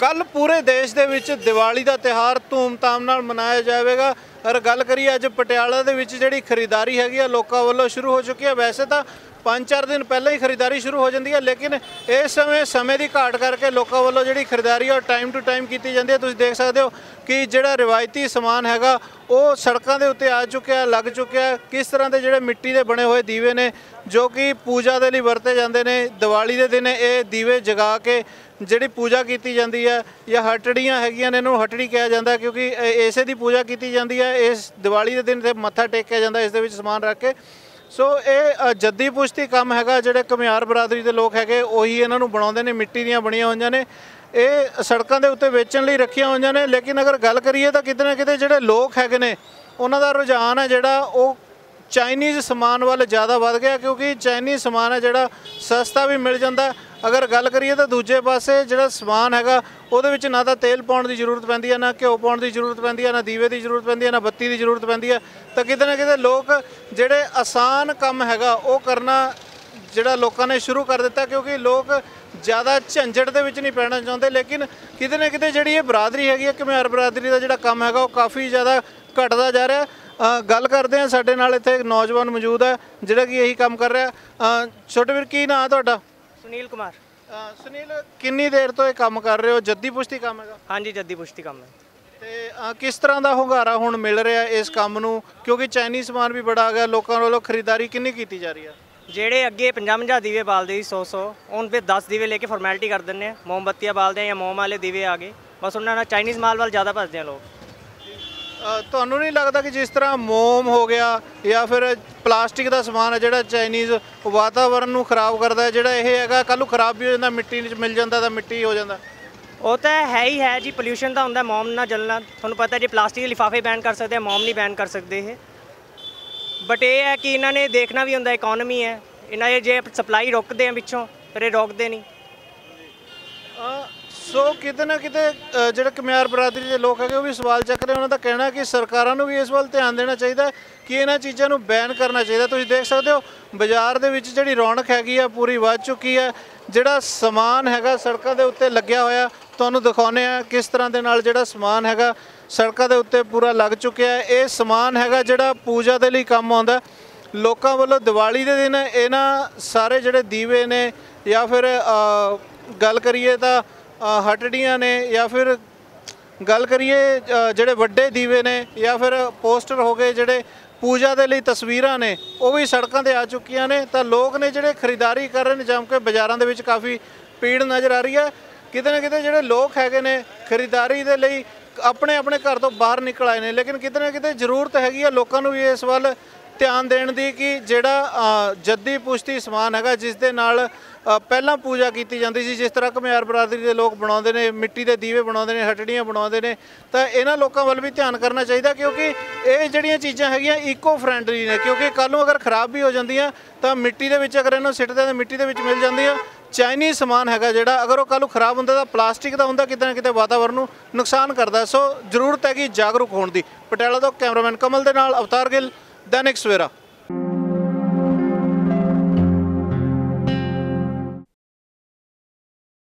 ਕੱਲ ਪੂਰੇ ਦੇਸ਼ ਦੇ ਵਿੱਚ ਦੀਵਾਲੀ ਦਾ ਤਿਹਾਰ ਧੂਮਧਾਮ ਨਾਲ ਮਨਾਇਆ ਜਾਵੇਗਾ। ਅਰ ਗੱਲ ਕਰੀਏ ਅੱਜ ਪਟਿਆਲਾ ਦੇ ਵਿੱਚ ਜਿਹੜੀ ਖਰੀਦਦਾਰੀ ਹੈਗੀ ਆ, ਲੋਕਾਂ ਵੱਲੋਂ ਸ਼ੁਰੂ ਹੋ ਚੁੱਕੀ ਹੈ ਵੈਸੇ ਤਾਂ 5-4 ਦਿਨ ਪਹਿਲਾਂ ਹੀ ਖਰੀਦਦਾਰੀ ਸ਼ੁਰੂ ਹੋ ਜਾਂਦੀ ਹੈ ਲੇਕਿਨ ਇਸ ਸਮੇਂ ਸਮੇਂ ਦੀ ਘਾਟ ਕਰਕੇ ਲੋਕਾਂ ਵੱਲੋਂ ਜਿਹੜੀ ਖਰੀਦਦਾਰੀ ਆ, ਉਹ ਟਾਈਮ ਟੂ ਟਾਈਮ ਕੀਤੀ ਜਾਂਦੀ ਹੈ ਤੁਸੀਂ ਦੇਖ ਸਕਦੇ ਹੋ ਕਿ ਜਿਹੜਾ ਰਿਵਾਇਤੀ ਸਮਾਨ ਹੈਗਾ ਉਹ ਸੜਕਾਂ ਦੇ ਉੱਤੇ ਆ ਚੁੱਕਿਆ ਲੱਗ ਚੁੱਕਿਆ ਕਿਸ ਤਰ੍ਹਾਂ ਦੇ ਜਿਹੜੇ ਮਿੱਟੀ ਦੇ ਬਣੇ ਹੋਏ ਦੀਵੇ ਨੇ, ਜੋ ਕਿ ਪੂਜਾ ਦੇ ਲਈ ਵਰਤੇ ਜਾਂਦੇ ਨੇ, ਦੀਵਾਲੀ ਦੇ ਦਿਨ ਇਹ ਦੀਵੇ ਜਗਾ ਕੇ ਜਿਹੜੀ ਪੂਜਾ ਕੀਤੀ ਜਾਂਦੀ ਹੈ, ਜਾਂ ਹਟੜੀਆਂ ਹੈਗੀਆਂ ਨੇ, ਇਹਨੂੰ ਹਟੜੀ ਕਿਹਾ ਜਾਂਦਾ ਕਿਉਂਕਿ ਇਸੇ ਦੀ ਪੂਜਾ ਕੀਤੀ ਜਾਂਦੀ ਹੈ, ਇਸ ਦੀਵਾਲੀ ਦੇ ਦਿਨ ਤੇ ਮੱਥਾ ਟੇਕਿਆ ਜਾਂਦਾ ਇਸ ਦੇ ਵਿੱਚ ਸਮਾਨ ਰੱਖ ਕੇ। ਸੋ ਇਹ ਜੱਦੀ ਪੁਸ਼ਤੀ ਕੰਮ ਹੈਗਾ, ਜਿਹੜੇ ਘੁਮਿਆਰ ਬਰਾਦਰੀ ਦੇ ਲੋਕ ਹੈਗੇ, ਉਹੀ ਇਹਨਾਂ ਨੂੰ ਬਣਾਉਂਦੇ ਨੇ, ਮਿੱਟੀ ਦੀਆਂ ਬਣੀਆਂ ਹੋਈਆਂ ਨੇ। ਇਹ ਸੜਕਾਂ ਦੇ ਉੱਤੇ ਵੇਚਣ ਲਈ ਰੱਖੀਆਂ ਹੋਈਆਂ ਨੇ, ਲੇਕਿਨ ਅਗਰ ਗੱਲ ਕਰੀਏ ਤਾਂ ਕਿਤੇ ਨਾ ਕਿਤੇ ਜਿਹੜੇ ਲੋਕ ਹੈਗੇ ਨੇ, ਉਹਨਾਂ ਦਾ ਰੁਝਾਨ ਹੈ ਜਿਹੜਾ ਉਹ ਚਾਈਨੀਜ਼ ਸਮਾਨ ਵੱਲ ਜ਼ਿਆਦਾ ਵੱਧ ਗਿਆ, ਕਿਉਂਕਿ ਚਾਈਨੀਜ਼ ਸਮਾਨ ਹੈ ਜਿਹੜਾ ਸਸਤਾ ਵੀ ਮਿਲ ਜਾਂਦਾ ਅਗਰ ਗੱਲ ਕਰੀਏ ਤਾਂ ਦੂਜੇ ਪਾਸੇ ਜਿਹੜਾ ਸਮਾਨ ਹੈਗਾ, ਉਹਦੇ ਵਿੱਚ ਨਾ ਤਾਂ ਤੇਲ ਪਾਉਣ ਦੀ ਜ਼ਰੂਰਤ ਪੈਂਦੀ ਹੈ, ਨਾ ਘਿਓ ਪਾਉਣ ਦੀ ਜ਼ਰੂਰਤ ਪੈਂਦੀ ਹੈ, ਨਾ ਦੀਵੇ ਦੀ ਜ਼ਰੂਰਤ ਪੈਂਦੀ ਹੈ, ਨਾ ਬੱਤੀ ਦੀ ਜ਼ਰੂਰਤ ਪੈਂਦੀ ਹੈ। ਤਾਂ ਕਿਤੇ ਨਾ ਕਿਤੇ ਲੋਕ ਜਿਹੜੇ ਆਸਾਨ ਕੰਮ ਹੈਗਾ, ਉਹ ਕਰਨਾ ਜਿਹੜਾ ਲੋਕਾਂ ਨੇ ਸ਼ੁਰੂ ਕਰ ਦਿੱਤਾ ਕਿਉਂਕਿ ਲੋਕ ਜ਼ਿਆਦਾ ਝੰਜਟ ਦੇ ਵਿੱਚ ਨਹੀਂ ਪੈਣਾ ਚਾਹੁੰਦੇ ਲੇਕਿਨ ਕਿਤੇ ਨਾ ਕਿਤੇ ਜਿਹੜੀ ਇਹ ਬਰਾਦਰੀ ਹੈਗੀ ਹੈ ਘੁਮਿਆਰ ਬਰਾਦਰੀ ਦਾ ਜਿਹੜਾ ਕੰਮ ਹੈਗਾ ਉਹ ਕਾਫੀ ਜ਼ਿਆਦਾ ਘਟਦਾ ਜਾ ਰਿਹਾ। ਗੱਲ ਕਰਦੇ ਹਾਂ ਸਾਡੇ ਨਾਲ ਇੱਥੇ ਇੱਕ ਨੌਜਵਾਨ ਮੌਜੂਦ ਹੈ ਜਿਹੜਾ ਕਿ ਇਹੀ ਕੰਮ ਕਰ ਰਿਹਾ। ਛੋਟੇ ਵੀਰ ਕੀ ਨਾਂ ਹੈ ਤੁਹਾਡਾ? ਸੁਨੀਲ ਕੁਮਾਰ। ਸੁਨੀਲ ਕਿੰਨੀ ਦੇਰ ਤੋਂ ਇਹ ਕੰਮ ਕਰ ਰਹੇ ਹੋ? ਜੱਦੀ ਪੁਸ਼ਤੀ ਕੰਮ ਹੈਗਾ? ਹਾਂਜੀ ਜੱਦੀ ਪੁਸ਼ਤੀ ਕੰਮ ਹੈ। ਤੇ ਕਿਸ ਤਰ੍ਹਾਂ ਦਾ ਹੁੰਗਾਰਾ ਹੁਣ ਮਿਲ ਰਿਹਾ ਇਸ ਕੰਮ ਨੂੰ? ਕਿਉਂਕਿ ਚਾਈਨੀਜ਼ ਸਮਾਨ ਵੀ ਬੜਾ ਆ ਗਿਆ ਲੋਕਾਂ ਵੱਲੋਂ ਖਰੀਦਦਾਰੀ ਕਿੰਨੀ ਕੀਤੀ ਜਾ ਰਹੀ ਹੈ? ਜਿਹੜੇ ਅੱਗੇ 50 50 ਦੀਵੇ ਬਾਲਦੇ ਸੀ 100 100 ਹੁਣ ਫਿਰ 10 ਦੀਵੇ ਲੈ ਕੇ ਫਾਰਮੈਲਿਟੀ ਕਰ ਦਿੰਦੇ ਆ। ਮੋਮਬੱਤੀਆਂ ਬਾਲਦੇ ਆ ਜਾਂ ਮੋਮ ਵਾਲੇ ਦੀਵੇ ਆ ਗਏ। ਬਸ ਉਹਨਾਂ ਨਾਲ ਚਾਈਨੀਜ਼ ਮਾਲ ਵੱਲ ਜ਼ਿਆਦਾ ਭੱਜਦੇ ਆ ਲੋਕ। ਤੁਹਾਨੂੰ ਨਹੀਂ ਲੱਗਦਾ ਕਿ ਜਿਸ ਤਰ੍ਹਾਂ ਮੋਮ ਹੋ ਗਿਆ ਜਾਂ ਫਿਰ ਪਲਾਸਟਿਕ ਦਾ ਸਮਾਨ ਹੈ ਜਿਹੜਾ ਚਾਈਨੀਜ਼ ਵਾਤਾਵਰਣ ਨੂੰ ਖਰਾਬ ਕਰਦਾ ਹੈ ਜਿਹੜਾ ਇਹ ਹੈਗਾ ਕੱਲ੍ਹ ਨੂੰ ਖਰਾਬ ਵੀ ਹੋ ਜਾਂਦਾ ਮਿੱਟੀ ਵਿੱਚ ਮਿਲ ਜਾਂਦਾ ਤਾਂ ਮਿੱਟੀ ਹੋ ਜਾਂਦਾ। ਉਹ ਤਾਂ ਹੈ ਹੀ ਹੈ ਜੀ ਪੋਲਿਊਸ਼ਨ ਤਾਂ ਹੁੰਦਾ ਮੋਮ ਨਾਲ ਜਲਣਾ। ਤੁਹਾਨੂੰ ਪਤਾ ਜੀ ਪਲਾਸਟਿਕ ਦੇ ਲਿਫਾਫੇ ਬੈਨ ਕਰ ਸਕਦੇ ਆ ਮੋਮ ਨਹੀਂ ਬੈਨ ਕਰ ਸਕਦੇ ਇਹ। ਬਟ ਇਹ ਹੈ ਕਿ ਇਹਨਾਂ ਨੇ ਦੇਖਣਾ ਵੀ ਹੁੰਦਾ ਇਕਨੋਮੀ ਹੈ। ਇਹਨਾਂ ਇਹ ਜੇ ਸਪਲਾਈ ਰੋਕਦੇ ਆ ਵਿੱਚੋਂ ਫਿਰ ਇਹ ਰੋਕਦੇ ਨਹੀਂ। ਸੋ ਕਿਤੇ ਨਾ ਕਿਤੇ ਅ, ਜਿਹੜੇ ਕਮਿਆਰ ਬਰਾਦਰੀ ਦੇ ਲੋਕ ਹੈਗੇ ਉਹ ਵੀ ਸਵਾਲ ਚੱਕ ਰਹੇ ਉਹਨਾਂ ਦਾ ਕਹਿਣਾ ਕਿ ਸਰਕਾਰਾਂ ਨੂੰ ਵੀ ਇਸ ਵੱਲ ਧਿਆਨ ਦੇਣਾ ਚਾਹੀਦਾ ਕਿ ਇਹਨਾਂ ਚੀਜ਼ਾਂ ਨੂੰ ਬੈਨ ਕਰਨਾ ਚਾਹੀਦਾ। ਤੁਸੀਂ ਦੇਖ ਸਕਦੇ ਹੋ ਬਾਜ਼ਾਰ ਦੇ ਵਿੱਚ ਜਿਹੜੀ ਰੌਣਕ ਹੈਗੀ ਆ ਪੂਰੀ ਵੱਧ ਚੁੱਕੀ ਹੈ। ਜਿਹੜਾ ਸਮਾਨ ਹੈਗਾ ਸੜਕਾਂ ਦੇ ਉੱਤੇ ਲੱਗਿਆ ਹੋਇਆ, ਤੁਹਾਨੂੰ ਦਿਖਾਉਂਦੇ ਆ ਕਿਸ ਤਰ੍ਹਾਂ ਦੇ ਨਾਲ ਜਿਹੜਾ ਸਮਾਨ ਹੈਗਾ ਸੜਕਾਂ ਦੇ ਉੱਤੇ ਪੂਰਾ ਲੱਗ ਚੁੱਕਿਆ ਹੈ। ਇਹ ਸਮਾਨ ਹੈਗਾ ਜਿਹੜਾ ਪੂਜਾ ਦੇ ਲਈ ਕੰਮ ਆਉਂਦਾ ਲੋਕਾਂ ਵੱਲੋਂ ਦੀਵਾਲੀ ਦੇ ਦਿਨ ਇਹਨਾਂ ਸਾਰੇ ਜਿਹੜੇ ਦੀਵੇ ਨੇ ਜਾਂ ਫਿਰ ਗੱਲ ਕਰੀਏ ਤਾਂ ਹਟੜੀਆਂ ਨੇ ਜਾਂ ਫਿਰ ਗੱਲ ਕਰੀਏ ਜਿਹੜੇ ਵੱਡੇ ਦੀਵੇ ਨੇ ਜਾਂ ਫਿਰ ਪੋਸਟਰ ਹੋ ਗਏ ਜਿਹੜੇ ਪੂਜਾ ਦੇ ਲਈ ਤਸਵੀਰਾਂ ਨੇ, ਉਹ ਵੀ ਸੜਕਾਂ ਤੇ ਆ ਚੁੱਕੀਆਂ ਨੇ। ਤਾਂ ਲੋਕ ਨੇ ਜਿਹੜੇ ਖਰੀਦਦਾਰੀ ਕਰ ਰਹੇ ਨੇ ਜਮ ਕੇ ਬਾਜ਼ਾਰਾਂ ਦੇ ਵਿੱਚ ਕਾਫੀ ਪੀੜ ਨਜ਼ਰ ਆ ਰਹੀ ਹੈ। ਕਿਤੇ ਨਾ ਕਿਤੇ ਜਿਹੜੇ ਲੋਕ ਹੈਗੇ ਨੇ, ਖਰੀਦਦਾਰੀ ਦੇ ਲਈ ਆਪਣੇ ਆਪਣੇ ਘਰ ਤੋਂ ਬਾਹਰ ਨਿਕਲ ਆਏ ਨੇ। ਲੇਕਿਨ ਕਿਤੇ ਨਾ ਕਿਤੇ ਜ਼ਰੂਰਤ ਹੈਗੀ ਆ ਲੋਕਾਂ ਨੂੰ ਵੀ ਇਸ ਵੱਲ ਧਿਆਨ ਦੇਣ ਦੀ ਕਿ ਜਿਹੜਾ ਜੱਦੀ ਪੁਸ਼ਤੀ ਸਮਾਨ ਹੈਗਾ, ਜਿਸ ਦੇ ਨਾਲ ਪਹਿਲਾਂ ਪੂਜਾ ਕੀਤੀ ਜਾਂਦੀ ਸੀ, ਜਿਸ ਤਰ੍ਹਾਂ ਘੁਮਿਆਰ ਬਰਾਦਰੀ ਦੇ ਲੋਕ ਬਣਾਉਂਦੇ ਨੇ, ਮਿੱਟੀ ਦੇ ਦੀਵੇ ਬਣਾਉਂਦੇ ਨੇ, ਹਟੜੀਆਂ ਬਣਾਉਂਦੇ ਨੇ, ਤਾਂ ਇਹਨਾਂ ਲੋਕਾਂ ਵੱਲ ਵੀ ਧਿਆਨ ਕਰਨਾ ਚਾਹੀਦਾ, ਕਿਉਂਕਿ ਇਹ ਜਿਹੜੀਆਂ ਚੀਜ਼ਾਂ ਹੈਗੀਆਂ ਇਕੋ ਫ੍ਰੈਂਡਲੀ ਨੇ, ਕਿਉਂਕਿ ਕੱਲ ਨੂੰ ਅਗਰ ਖਰਾਬ ਵੀ ਹੋ ਜਾਂਦੀਆਂ, ਤਾਂ ਮਿੱਟੀ ਦੇ ਵਿੱਚ ਅਗਰ ਇਹਨੂੰ ਸਿੱਟਦੇ ਤਾਂ ਮਿੱਟੀ ਦੇ ਵਿੱਚ ਮਿਲ ਜਾਂਦੀਆਂ। ਚਾਈਨੀਜ਼ ਸਮਾਨ ਹੈਗਾ ਜਿਹੜਾ, ਅਗਰ ਉਹ ਕੱਲ ਨੂੰ ਖਰਾਬ ਹੁੰਦਾ, ਤਾਂ ਪਲਾਸਟਿਕ ਦਾ ਹੁੰਦਾ, ਕਿਤੇ ਨਾ ਕਿਤੇ ਵਾਤਾਵਰਨ ਨੂੰ ਨੁਕਸਾਨ ਕਰਦਾ। ਸੋ ਜ਼ਰੂਰਤ ਹੈ ਕਿ ਜਾਗਰੂਕ ਹੋਣ ਦੀ। ਪਟਿਆਲਾ ਤੋਂ ਕੈਮਰਾਮੈਨ ਕਮਲ ਦੇ ਨਾਲ ਅਵਤਾਰ ਗਿੱਲ। The next Vera.